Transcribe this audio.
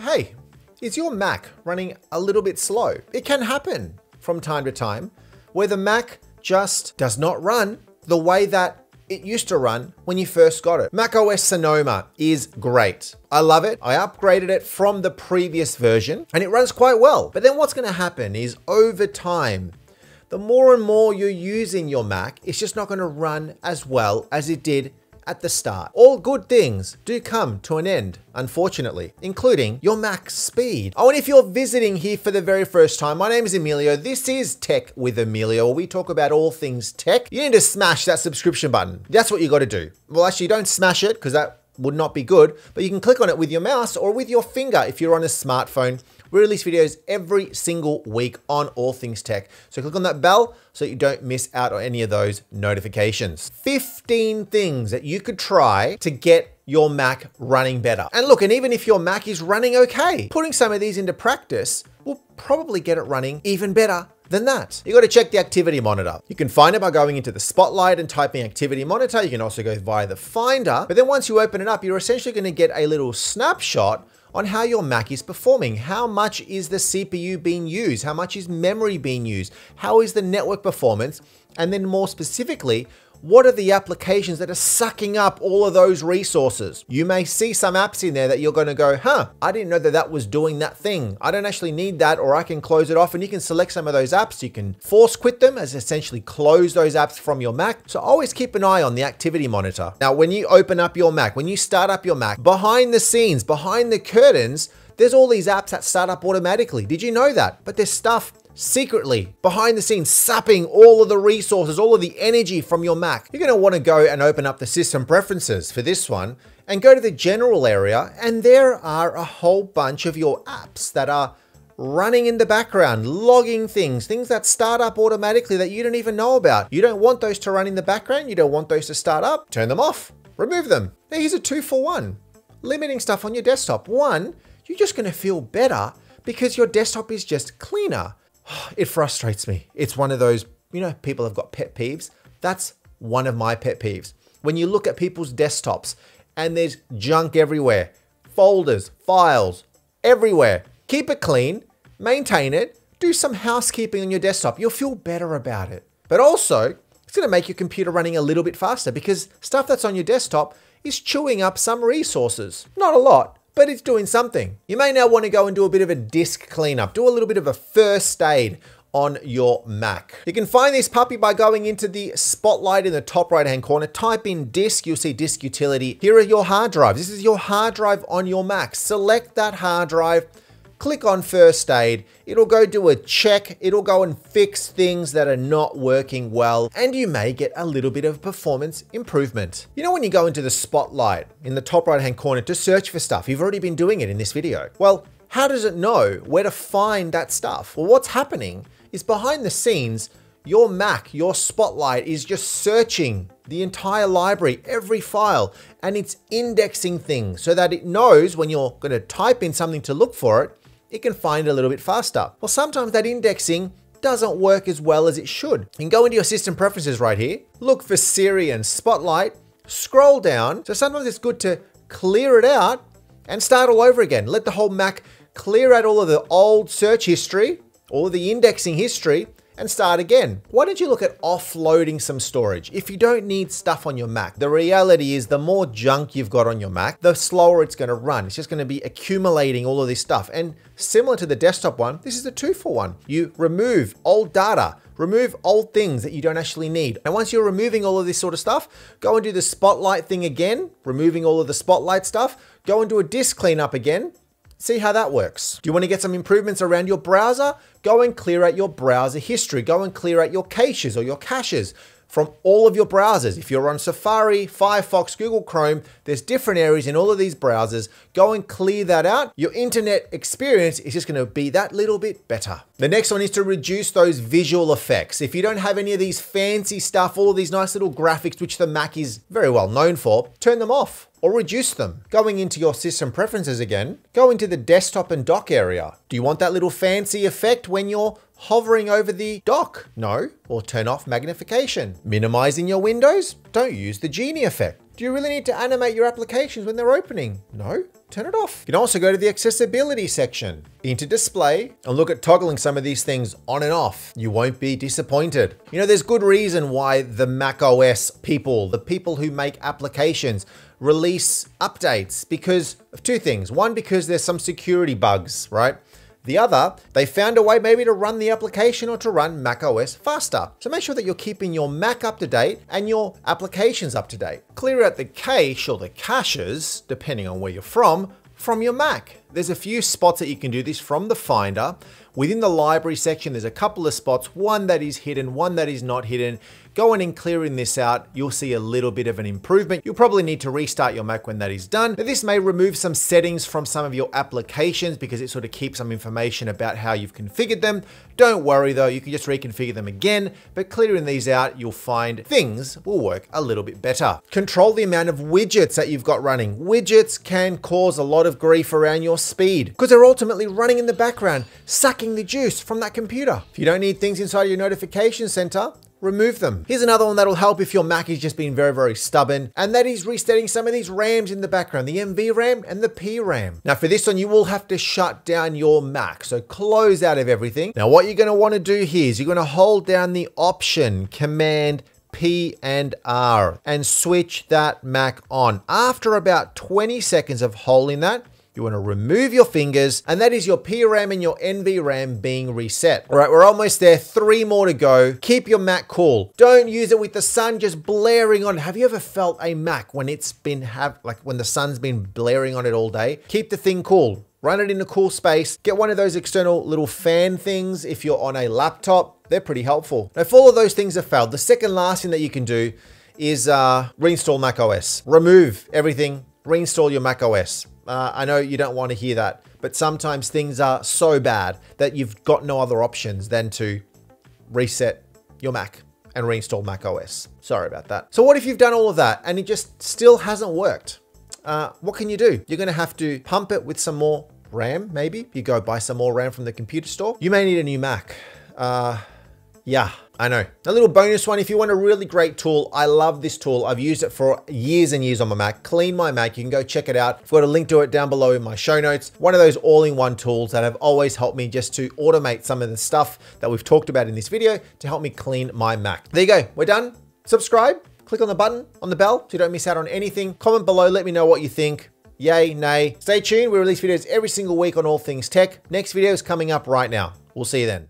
Hey, is your Mac running a little bit slow? It can happen from time to time where the Mac just does not run the way that it used to run when you first got it. Mac OS Sonoma is great. I love it. I upgraded it from the previous version and it runs quite well. But then what's gonna happen is over time, the more and more you're using your Mac, it's just not gonna run as well as it did at the start. All good things do come to an end, unfortunately, including your Mac's speed. Oh, and if you're visiting here for the very first time, my name is Emilio. This is Tech with Emilio, where we talk about all things tech. You need to smash that subscription button. That's what you got to do. Well, actually, don't smash it because that would not be good, but you can click on it with your mouse or with your finger if you're on a smartphone we release videos every single week on all things tech. So click on that bell so you don't miss out on any of those notifications. 15 things that you could try to get your Mac running better. And look, and even if your Mac is running okay, putting some of these into practice will probably get it running even better than that. You got to check the activity monitor. You can find it by going into the spotlight and typing activity monitor. You can also go via the finder. But then once you open it up, you're essentially going to get a little snapshot on how your Mac is performing. How much is the CPU being used? How much is memory being used? How is the network performance? And then more specifically, what are the applications that are sucking up all of those resources? You may see some apps in there that you're going to go, huh, I didn't know that that was doing that thing. I don't actually need that, or I can close it off. And you can select some of those apps. You can force quit them as essentially close those apps from your Mac. So always keep an eye on the activity monitor. Now, when you open up your Mac, when you start up your Mac, behind the scenes, behind the curtains, there's all these apps that start up automatically. Did you know that? But there's stuff secretly behind the scenes sapping all of the resources, all of the energy from your Mac. You're going to want to go and open up the system preferences for this one and go to the general area and there are a whole bunch of your apps that are running in the background, logging things, things that start up automatically that you don't even know about. You don't want those to run in the background. You don't want those to start up. Turn them off, remove them. Now here's a two for one. Limiting stuff on your desktop. One, you're just gonna feel better because your desktop is just cleaner. It frustrates me. It's one of those, you know, people have got pet peeves. That's one of my pet peeves. When you look at people's desktops and there's junk everywhere, folders, files, everywhere. Keep it clean, maintain it, do some housekeeping on your desktop. You'll feel better about it. But also, it's gonna make your computer running a little bit faster because stuff that's on your desktop is chewing up some resources. Not a lot, but it's doing something. You may now want to go and do a bit of a disk cleanup, do a little bit of a first aid on your Mac. You can find this puppy by going into the spotlight in the top right hand corner, type in disk, you'll see disk utility. Here are your hard drives. This is your hard drive on your Mac. Select that hard drive, click on first aid, it'll go do a check, it'll go and fix things that are not working well, and you may get a little bit of performance improvement. You know when you go into the spotlight in the top right hand corner to search for stuff, you've already been doing it in this video. Well, how does it know where to find that stuff? Well, what's happening is behind the scenes, your Mac, your Spotlight is just searching the entire library, every file, and it's indexing things so that it knows when you're going to type in something to look for it, it can find a little bit faster. Well, sometimes that indexing doesn't work as well as it should. You can go into your system preferences right here, look for Siri and Spotlight, scroll down. So sometimes it's good to clear it out and start all over again. Let the whole Mac clear out all of the old search history, all of the indexing history, and start again. Why don't you look at offloading some storage? If you don't need stuff on your Mac, the reality is the more junk you've got on your Mac, the slower it's gonna run. It's just gonna be accumulating all of this stuff. And similar to the desktop one, this is a two for one. You remove old data, remove old things that you don't actually need. And once you're removing all of this sort of stuff, go and do the spotlight thing again, removing all of the spotlight stuff, go and do a disk cleanup again, See how that works. Do you want to get some improvements around your browser? Go and clear out your browser history. Go and clear out your caches or your caches from all of your browsers. If you're on Safari, Firefox, Google Chrome, there's different areas in all of these browsers. Go and clear that out. Your internet experience is just gonna be that little bit better. The next one is to reduce those visual effects. If you don't have any of these fancy stuff, all of these nice little graphics, which the Mac is very well known for, turn them off or reduce them. Going into your system preferences again, go into the desktop and dock area. Do you want that little fancy effect when you're hovering over the dock? No. Or turn off magnification. Minimizing your windows? Don't use the genie effect. Do you really need to animate your applications when they're opening? No, turn it off. You can also go to the accessibility section, into display, and look at toggling some of these things on and off. You won't be disappointed. You know, there's good reason why the Mac OS people, the people who make applications, release updates because of two things. One, because there's some security bugs, right? The other, they found a way maybe to run the application or to run Mac OS faster. So make sure that you're keeping your Mac up to date and your applications up to date. Clear out the cache or the caches, depending on where you're from, from your Mac. There's a few spots that you can do this from the Finder. Within the library section, there's a couple of spots, one that is hidden, one that is not hidden. Going and clearing this out, you'll see a little bit of an improvement. You'll probably need to restart your Mac when that is done. Now, this may remove some settings from some of your applications because it sort of keeps some information about how you've configured them. Don't worry though, you can just reconfigure them again, but clearing these out, you'll find things will work a little bit better. Control the amount of widgets that you've got running. Widgets can cause a lot of grief around your speed because they're ultimately running in the background, sucking the juice from that computer. If you don't need things inside your notification center, remove them. Here's another one that'll help if your Mac is just being very, very stubborn, and that is resetting some of these RAMs in the background, the NV RAM and the PRAM. Now for this one, you will have to shut down your Mac, so close out of everything. Now what you're gonna wanna do here is you're gonna hold down the Option Command P and R and switch that Mac on. After about 20 seconds of holding that, you want to remove your fingers, and that is your PRAM and your NVRAM being reset. All right, we're almost there. Three more to go. Keep your Mac cool. Don't use it with the sun just blaring on. Have you ever felt a Mac when it's been have like when the sun's been blaring on it all day? Keep the thing cool. Run it in a cool space. Get one of those external little fan things if you're on a laptop. They're pretty helpful. Now, if all of those things have failed, the second last thing that you can do is uh, reinstall Mac OS. Remove everything, reinstall your Mac OS. Uh, I know you don't want to hear that, but sometimes things are so bad that you've got no other options than to reset your Mac and reinstall Mac OS. Sorry about that. So what if you've done all of that and it just still hasn't worked? Uh, what can you do? You're gonna have to pump it with some more RAM, maybe. You go buy some more RAM from the computer store. You may need a new Mac. Uh, yeah, I know. A little bonus one, if you want a really great tool, I love this tool. I've used it for years and years on my Mac. Clean My Mac, you can go check it out. I've got a link to it down below in my show notes. One of those all-in-one tools that have always helped me just to automate some of the stuff that we've talked about in this video to help me clean my Mac. There you go, we're done. Subscribe, click on the button on the bell so you don't miss out on anything. Comment below, let me know what you think. Yay, nay. Stay tuned, we release videos every single week on all things tech. Next video is coming up right now. We'll see you then.